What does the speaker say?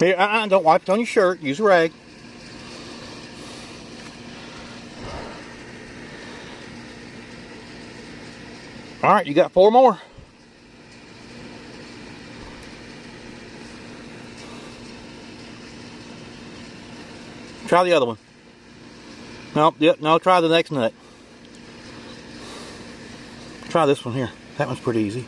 Uh-uh, don't wipe it on your shirt. Use a rag. All right, you got four more. Try the other one. No, yep, no, try the next nut. Try this one here. That one's pretty easy.